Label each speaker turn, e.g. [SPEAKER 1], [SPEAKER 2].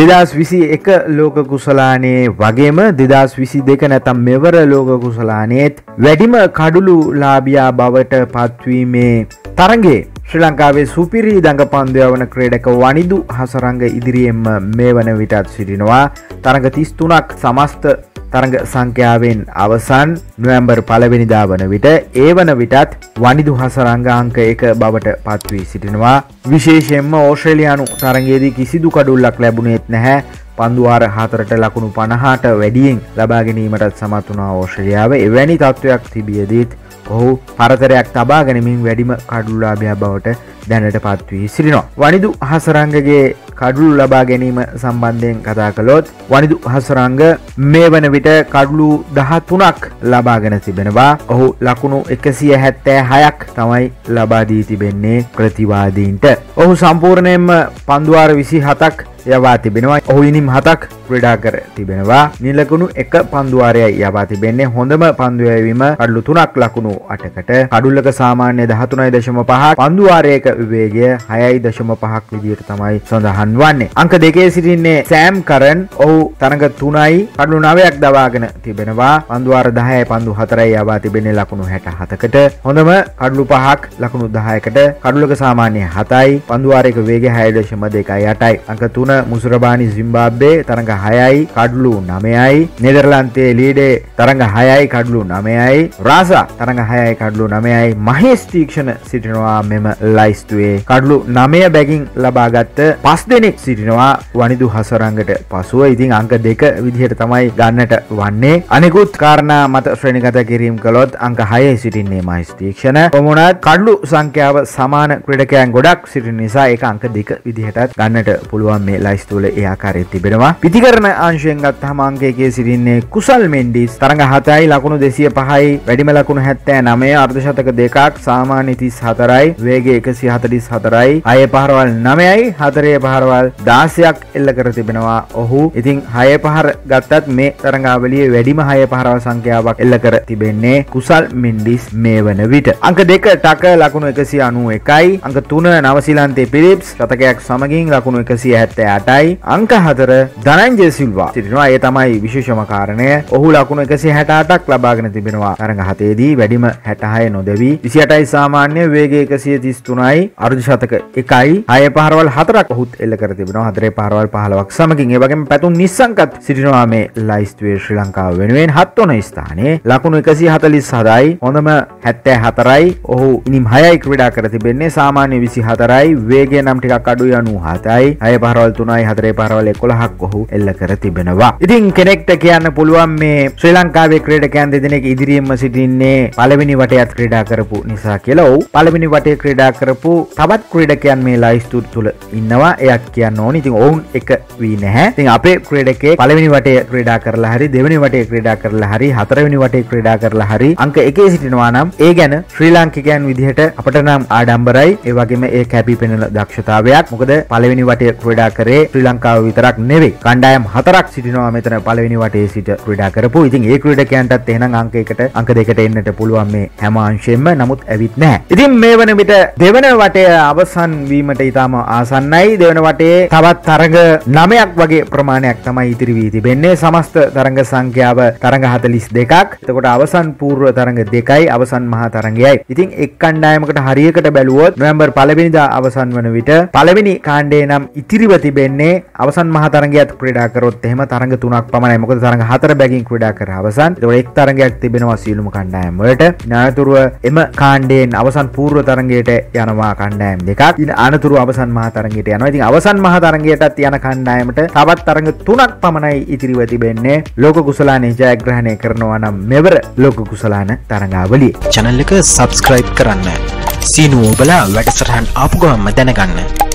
[SPEAKER 1] දෙදස් විසි එක ලෝක කුසලානේ වගේම දෙදස් විසි දෙක නැතම් මෙවර ලෝක කුසලානේත් වැඩිම කඩුලු ලාබියා බවට පත්වීමේ තරගේ ශ්‍රී ලංකාවේ සුපිරි දඟ පන්දය වන ක්‍රේඩක වනිදු හසරංග ඉදිරියෙන්ම මේ වන විටත් සිටිනවා. තරඟ තිස්තුනක් සමස්ත තරඟ සංඛ්‍යාවෙන් අවසන් නොවැම්බර් පලවෙනිදා වන විට ඒ වන විටත් වනිදු හසරංගාංක එක බවට පත්වී සිටිනවා. විශේෂයෙන්ම ඕස්ට්‍රේලියයානු තරගේදී කිසිදු කඩුල්ලක් ලැබුණේත් නැහැ. පන්දුවාර හතරට ලකුණු පණහාට වැඩියෙන් ලබා ගැනීමටත් සමත් වුණා ඕස්ට්‍රලියාව. එවැනි තත්ත්වයක් තිබියදීත් ඔහු පරතරයක් තබා ගැනීමින් වැඩිම කඩුල්ලාභයක් බවට දැනට පත්වී සිරිනවා. වනිදු හසරංගගේ කඩුළු ලබා ගැනීම සම්බන්ධයෙන් කතා කළොත් වනිදු හසරංග මේ වන විට කඩුළු දහතුනක් ලබාගෙන තිබෙනවා. ඔහු ලකුණු එකසිය හැත්තෑ හයක් තමයි ලබාදී තිබෙන්නේ ප්‍රතිවාදීන්ට. ඔහු සම්පූර්ණයෙන්ම පන්දුවාර විසි හතක් යවා තිබෙනවා. ඔහු ඉනිම් හතක් ක්‍රඩා කර තිබෙනවා. නිලකුණු එක පන්දුවාරයයි යවා තිබෙන්නේ. හොඳම පන්දුවයවීම කඩලු තුනක් ලකුණු අටකට. කඩුල්ලක සාමාන්‍ය දහතුනයි දශම පහ පන්දුවාරයක විවේගය හයයි දශම පහක් විදියට තමයි සඳහන් සඳහන් වන්නේ. අංක දෙකේ සිටින්නේ සෑම් කරන්. ඔහු තරඟ තුනයි කඩු නවයක් දවාගෙන තිබෙනවා. පන්දුවාර දහය පන්දු හතරයි යවා තිබෙන්නේ ලකුණු හැට හතකට හොඳම කඩලු පහක් ලකුණු දහයකට. කඩුලක සාමාන්‍ය හතයි. පන්දුවාරයක වේග හැඩශම දෙකයි අටයි. අංක තුන මුසරබානි සිම්බාබ්බේ තරඟ හයයි කඩලු නමයයි නෙදරලන්තේ ලීඩේ තරඟ හයයි කඩලු නමයයි රාසා තරඟ හයයි කඩලු නමයයි මහේස් තීක්ෂණ සිටිනවා මෙම ලයිස්තුවේ. කඩලු නමය බැගින් ලබාගත්ත පස් දෙනෙක් සිටිනවා වනිදු හසරංගට පසුව. ඉතින් අංක දෙක විදිහට තමයි ගන්නට වන්නේ. අනෙකුත් කාරණා මත ශ්‍රේණිගත කිරීම් කළොත් අංක හයේ සිටින්නේ මහිස්තීක්ෂණ කොමුණත් කඩ්ලු සංඛ්‍යාව සමාන ක්‍රඩකයන් ගොඩක් සිටින නිසා එක අංක දෙක විදිහටත් ගන්නට පුළුවන් මේ ලයිස්තුවල ඒ ආකාරය තිබෙනවා. පිතිකරන අංශයෙන් ගත්තහම අංකයකේ සිටින්නේ කුසල් මෙන්ඩිස්. තරඟ හතයි ලකුණු දෙසිය පහයි වැඩිම ලකුණු හැත්තෑ නමේ අර්ධශතක දෙකක් සාමාන්‍ය තිස් හතරයි වේගේ එකසි හතඩිස් හතරයි අය පහරවල් නමයයි හතරේ පහර පහරවල් දාසයක් එල්ල කර තිබෙනවා. ඔහු ඉතින් හය පහර ගත්තත් මේ තරඟාවලිය වැඩිම හය පහරව සංඛ්‍යාවක් එල්ල කර තිබෙන්නේ කුසල් මින්ඩිස් මේ වන විට. අංක දෙක ටක ලකුණු එකසි අනුව එකයි. අංක තුන නවසිලන්තේ පිලිප්ස් සතකයක් සමගින් ලකුණු එකසි හැත්තෑ අටයි අංක හතර ධනංජය සිල්වා. සිටිනවා ඒ තමයි විශේෂම කාරණය. ඔහු ලකුණු එකසි හැටාටක් ලබාගෙන තිබෙනවා. තරඟ හතේදී වැඩිම හැටහය නොදවී විසියටයි සාමාන්‍ය වේගේ එකසිය තිස් තුනයි අර්ධ ශතක එකයි. අය පහරවල් හතරක් ඔහුත් එල්ල කර තිබෙනවා. හතරේ පාරවල් පහලවක් සමගින් ඒ වගේම පැතුම් නිස්සංකත් සිටිනවා මේ ලයිස්තුවේ ශ්‍රී ලංකාව වෙනුවෙන් හත්වන ස්ථානයේ. ලකුණු එකසි හතලිස් හදයි හොඳම හැත්තෑ හතරයි ඔහු ඉනිම් හයයි ක්‍රඩා කර තිබෙන්නේ සාමාන්‍ය විසි හතරයි වේගේ නම් ටිකක් අඩු යනු හතයි. අය පහරවල් තුනයි හතරේ පහරවල් එකොළහක් ඔහු එල්ල කර තිබෙනවා. ඉතින් කෙනෙක්ට කියන්න පුළුවන් මේ ශ්‍රී ලංකාවේ ක්‍රඩකයන් දෙදෙනෙක් ඉදිරියෙන්ම සිටින්නේ පළවෙනි වටයත් ක්‍රඩා කරපු නිසා කියලා. ඔව් පළවෙනි වටේ ක්‍රඩා කරපු තවත් ක්‍රඩකයන් මේ ලයිස්තුත් තුළ ඉන්නවා. එයක් කියන්න ඕනි. ඉතින් ඔවුන් එක වී නැහැ. ඉතින් අපේ ක්‍රඩකේ පළවෙනි වටේ ක්‍රඩා කරලා හරි දෙවනි වටේ ක්‍රඩා කරලා හරි හතරවෙනි වටේ ක්‍රඩා කරලා හරි අංක එකේ සිටිනවා නම් ඒ ගැන ශ්‍රී ලාංකිකයන් විදිහට අපට නම් ආඩම්බරයි. ඒ වගේම ඒ කැපී පෙනෙන දක්ෂතාවයක්. මොකද පළවෙනි වටේ ක්‍රඩා කරේ ශ්‍රී ලංකාව විතරක් නෙවෙයි. කණ්ඩායම් හතරක් සිටිනවා මෙතන පළවෙනි වටේ සිට ක්‍රඩා කරපු. ඉතින් ඒ ක්‍රඩකයන්ටත් එහෙනම් අංක එකට අංක දෙකට එන්නට පුළුවන් මේ හැම අංශයෙන්ම. නමුත් ඇවිත් නැහැ. ඉතින් මේ වන විට දෙවන වටය අවසන් වීමට ඉතාම ආසන්නයි. දෙවන වටේ තවත් තරඟ නමයක් වගේ ප්‍රමාණයක් තමයි ඉතිරි වී තිබෙන්නේ. සමස්ත තරඟ සංඛ්‍යාව තරඟ 42ක්. එතකොට අවසන් පූර්ව තරඟ දෙකයි අවසන් මහා තරඟයයි. ඉතින් එක් කණ්ඩායමකට හරියකට බැලුවොත් නොවැම්බර් පළවෙනිදා අවසන් වන විට පළවෙනි කාණ්ඩේ නම් ඉතිරිව තිබෙන්නේ අවසන් මහා තරඟයත් ක්‍රීඩා කරොත් එහෙම තරඟ තුනක් පමණයි. මොකද තරඟ හතර බැගින් ක්‍රීඩා කර අවසන්. එතකොට එක් තරඟයක් තිබෙනවා සියලුම කණ්ඩායම් වලට. අනතුරුව එම කාණ්ඩයෙන් අවසන් පූර්ව තරඟයට යනවා කණ්ඩායම් දෙකක්. ඉතින් අනතුරු අවසන් මහා තරඟයට යනවා. ඉතින් අවසන් මහා තරගයටත් යන කණ්ඩායමට තවත් තරඟ තුනක් පමණයි ඉතිරිව තිබෙන්නේ ලෝක කුසලානේ ජයග්‍රහණය කරනවා නම් මෙවර ලෝක කුසලාන තරඟාවලිය
[SPEAKER 2] චැනල් එක සබස්ක්‍රයිබ් කරන්න සීනුව ඔබලා වැඩසටහන් ආපු ගමන්ම දැනගන්න